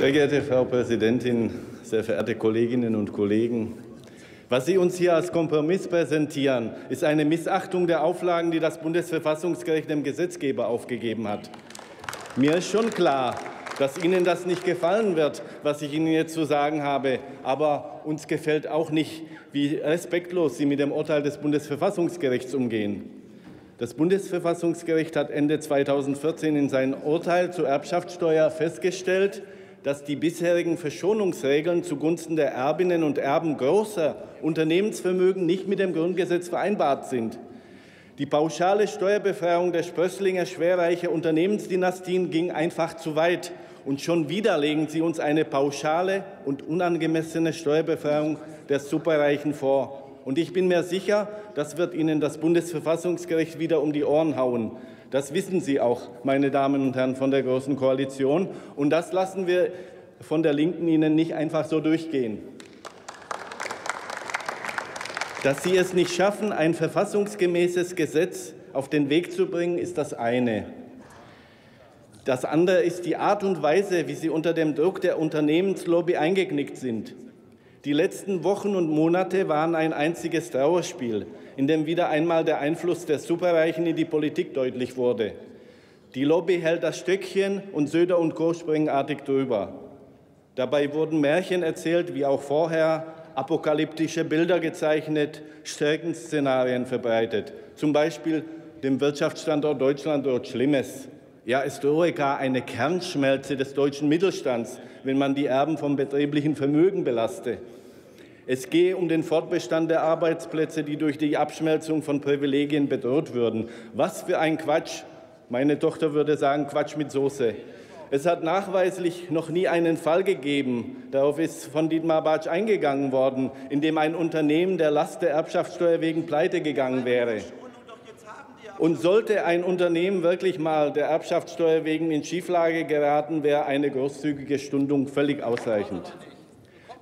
Sehr geehrte Frau Präsidentin, sehr verehrte Kolleginnen und Kollegen! Was Sie uns hier als Kompromiss präsentieren, ist eine Missachtung der Auflagen, die das Bundesverfassungsgericht dem Gesetzgeber aufgegeben hat. Mir ist schon klar, dass Ihnen das nicht gefallen wird, was ich Ihnen jetzt zu sagen habe. Aber uns gefällt auch nicht, wie respektlos Sie mit dem Urteil des Bundesverfassungsgerichts umgehen. Das Bundesverfassungsgericht hat Ende 2014 in seinem Urteil zur Erbschaftssteuer festgestellt, dass die bisherigen Verschonungsregeln zugunsten der Erbinnen und Erben großer Unternehmensvermögen nicht mit dem Grundgesetz vereinbart sind. Die pauschale Steuerbefreiung der Sprösslinge schwerreicher Unternehmensdynastien ging einfach zu weit. Und schon wieder legen Sie uns eine pauschale und unangemessene Steuerbefreiung der Superreichen vor. Und ich bin mir sicher, das wird Ihnen das Bundesverfassungsgericht wieder um die Ohren hauen. Das wissen Sie auch, meine Damen und Herren von der Großen Koalition. Und das lassen wir von der Linken Ihnen nicht einfach so durchgehen. Dass Sie es nicht schaffen, ein verfassungsgemäßes Gesetz auf den Weg zu bringen, ist das eine. Das andere ist die Art und Weise, wie Sie unter dem Druck der Unternehmenslobby eingeknickt sind. Die letzten Wochen und Monate waren ein einziges Trauerspiel, in dem wieder einmal der Einfluss der Superreichen in die Politik deutlich wurde. Die Lobby hält das Stöckchen und Söder und Co. springen artig drüber. Dabei wurden Märchen erzählt, wie auch vorher, apokalyptische Bilder gezeichnet, Stärkenszenarien verbreitet. Zum Beispiel dem Wirtschaftsstandort Deutschland dort Schlimmes. Ja, gar eine Kernschmelze des deutschen Mittelstands, wenn man die Erben vom betrieblichen Vermögen belaste. Es gehe um den Fortbestand der Arbeitsplätze, die durch die Abschmelzung von Privilegien bedroht würden. Was für ein Quatsch. Meine Tochter würde sagen, Quatsch mit Soße. Es hat nachweislich noch nie einen Fall gegeben, darauf ist von Dietmar Bartsch eingegangen worden, in dem ein Unternehmen der Last der Erbschaftssteuer wegen pleite gegangen wäre. Und sollte ein Unternehmen wirklich mal der Erbschaftssteuer wegen in Schieflage geraten, wäre eine großzügige Stundung völlig ausreichend.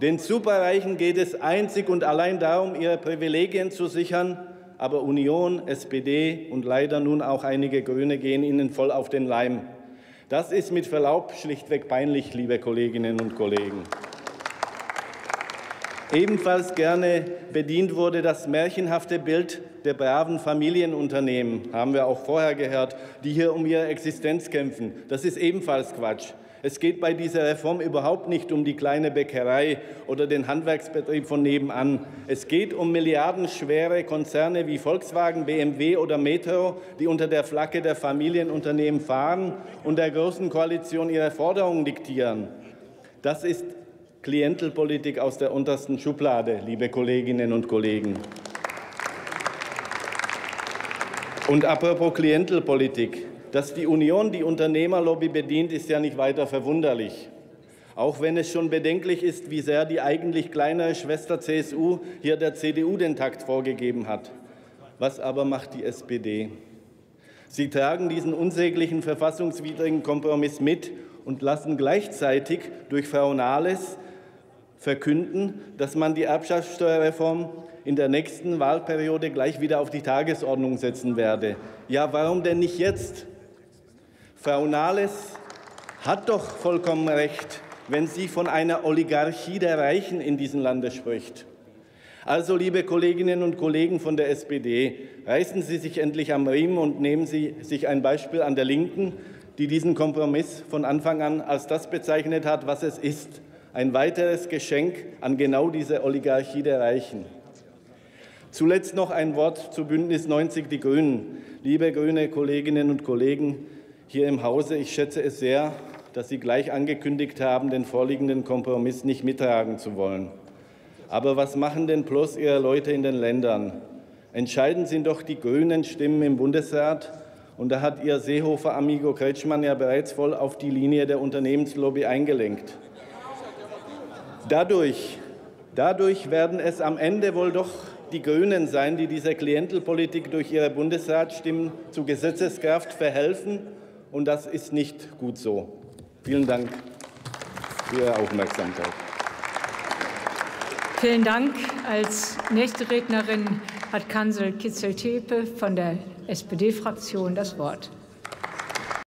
Den Superreichen geht es einzig und allein darum, ihre Privilegien zu sichern, aber Union, SPD und leider nun auch einige Grüne gehen ihnen voll auf den Leim. Das ist mit Verlaub schlichtweg peinlich, liebe Kolleginnen und Kollegen. Ebenfalls gerne bedient wurde das märchenhafte Bild der braven Familienunternehmen, haben wir auch vorher gehört, die hier um ihre Existenz kämpfen. Das ist ebenfalls Quatsch. Es geht bei dieser Reform überhaupt nicht um die kleine Bäckerei oder den Handwerksbetrieb von nebenan. Es geht um milliardenschwere Konzerne wie Volkswagen, BMW oder Metro, die unter der Flagge der Familienunternehmen fahren und der Großen Koalition ihre Forderungen diktieren. Das ist Klientelpolitik aus der untersten Schublade, liebe Kolleginnen und Kollegen. Und apropos Klientelpolitik, dass die Union die Unternehmerlobby bedient, ist ja nicht weiter verwunderlich. Auch wenn es schon bedenklich ist, wie sehr die eigentlich kleinere Schwester CSU hier der CDU den Takt vorgegeben hat. Was aber macht die SPD? Sie tragen diesen unsäglichen verfassungswidrigen Kompromiss mit und lassen gleichzeitig durch Frau Nahles verkünden, dass man die Erbschaftssteuerreform in der nächsten Wahlperiode gleich wieder auf die Tagesordnung setzen werde. Ja, warum denn nicht jetzt? Frau Nahles hat doch vollkommen recht, wenn sie von einer Oligarchie der Reichen in diesem Lande spricht. Also, liebe Kolleginnen und Kollegen von der SPD, reißen Sie sich endlich am Riemen und nehmen Sie sich ein Beispiel an der Linken, die diesen Kompromiss von Anfang an als das bezeichnet hat, was es ist, ein weiteres Geschenk an genau diese Oligarchie der Reichen. Zuletzt noch ein Wort zu Bündnis 90 Die Grünen. Liebe grüne Kolleginnen und Kollegen hier im Hause, ich schätze es sehr, dass Sie gleich angekündigt haben, den vorliegenden Kompromiss nicht mittragen zu wollen. Aber was machen denn bloß Ihre Leute in den Ländern? Entscheiden sind doch die grünen Stimmen im Bundesrat. Und da hat Ihr Seehofer-Amigo Kretschmann ja bereits voll auf die Linie der Unternehmenslobby eingelenkt. Dadurch, dadurch werden es am Ende wohl doch die Grünen sein, die dieser Klientelpolitik durch ihre Bundesratsstimmen zu Gesetzeskraft verhelfen. Und das ist nicht gut so. Vielen Dank für Ihre Aufmerksamkeit. Vielen Dank. Als nächste Rednerin hat Kansel Kitzel-Tepe von der SPD-Fraktion das Wort.